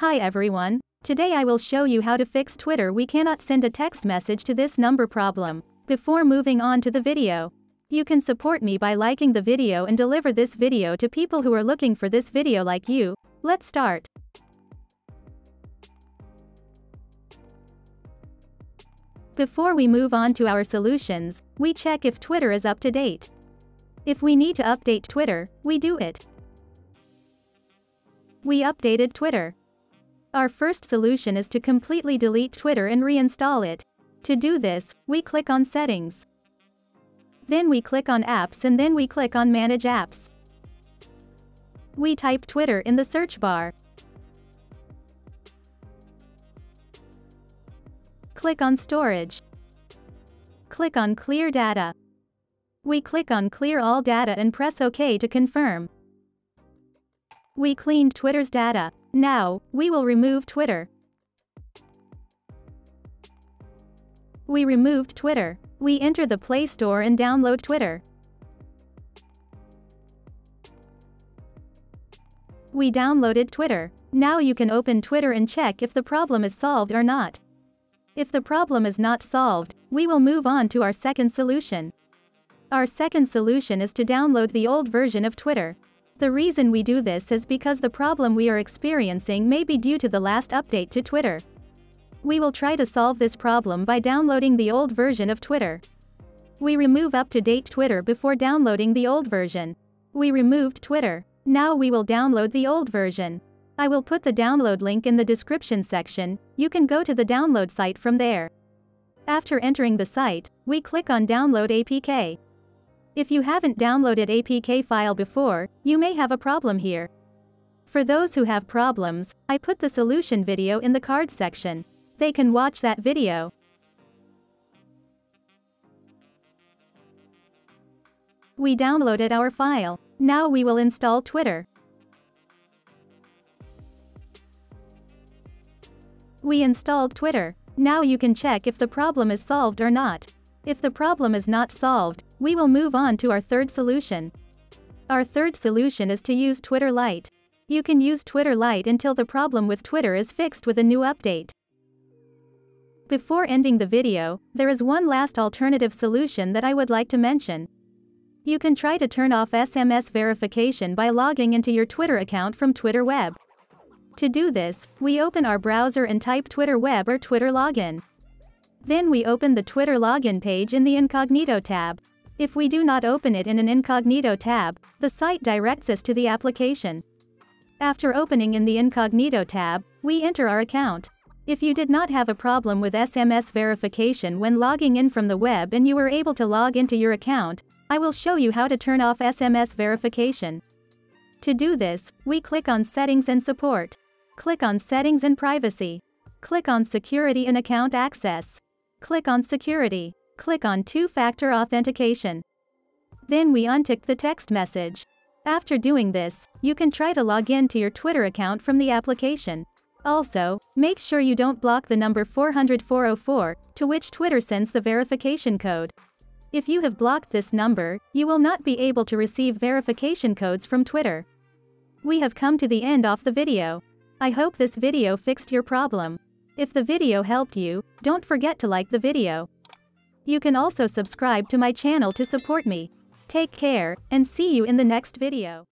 Hi everyone. Today I will show you how to fix Twitter we cannot send a text message to this number problem. Before moving on to the video, you can support me by liking the video and deliver this video to people who are looking for this video like you. Let's start. Before we move on to our solutions, we check if Twitter is up to date. If we need to update Twitter, we do it. We updated Twitter. Our first solution is to completely delete Twitter and reinstall it. To do this, we click on Settings. Then we click on Apps and then we click on Manage Apps. We type Twitter in the search bar. Click on Storage. Click on Clear Data. We click on Clear All Data and press OK to confirm. We cleaned Twitter's data. Now, we will remove Twitter. We removed Twitter. We enter the Play Store and download Twitter. We downloaded Twitter. Now you can open Twitter and check if the problem is solved or not. If the problem is not solved, we will move on to our second solution. Our second solution is to download the old version of Twitter. The reason we do this is because the problem we are experiencing may be due to the last update to Twitter. We will try to solve this problem by downloading the old version of Twitter. We remove up-to-date Twitter before downloading the old version. We removed Twitter. Now we will download the old version. I will put the download link in the description section, you can go to the download site from there. After entering the site, we click on Download APK. If you haven't downloaded APK file before, you may have a problem here. For those who have problems, I put the solution video in the card section. They can watch that video. We downloaded our file. Now we will install Twitter. We installed Twitter. Now you can check if the problem is solved or not. If the problem is not solved, we will move on to our third solution. Our third solution is to use Twitter Lite. You can use Twitter Lite until the problem with Twitter is fixed with a new update. Before ending the video, there is one last alternative solution that I would like to mention. You can try to turn off SMS verification by logging into your Twitter account from Twitter Web. To do this, we open our browser and type Twitter Web or Twitter Login. Then we open the Twitter login page in the Incognito tab. If we do not open it in an incognito tab, the site directs us to the application. After opening in the incognito tab, we enter our account. If you did not have a problem with SMS verification when logging in from the web and you were able to log into your account, I will show you how to turn off SMS verification. To do this, we click on Settings and Support. Click on Settings and Privacy. Click on Security and Account Access. Click on Security. Click on Two-Factor Authentication. Then we untick the text message. After doing this, you can try to log in to your Twitter account from the application. Also, make sure you don't block the number 40404, to which Twitter sends the verification code. If you have blocked this number, you will not be able to receive verification codes from Twitter. We have come to the end of the video. I hope this video fixed your problem. If the video helped you, don't forget to like the video. You can also subscribe to my channel to support me. Take care, and see you in the next video.